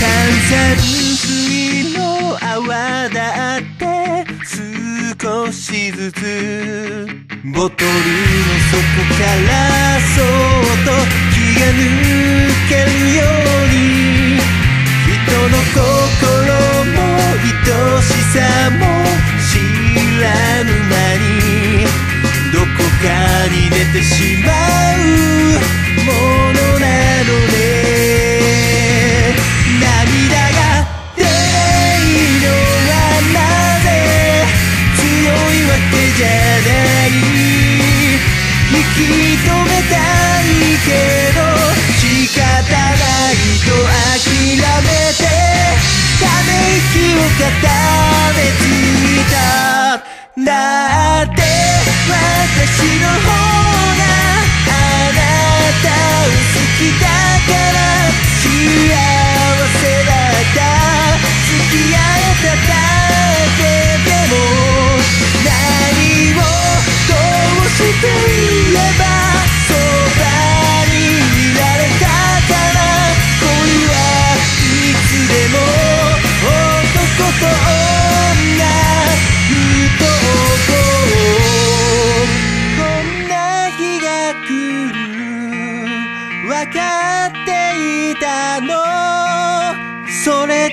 炭酸水の泡だって少しずつボトルの底からそっと気が抜けるように人の心も愛しさも知らぬ間にに出てしまうものなのね涙が出ないのはなぜ強いわけじゃない引き止めたいけど仕方ないと諦めてため息を固めついた私の方があなたを好きだ分かっていたの。それ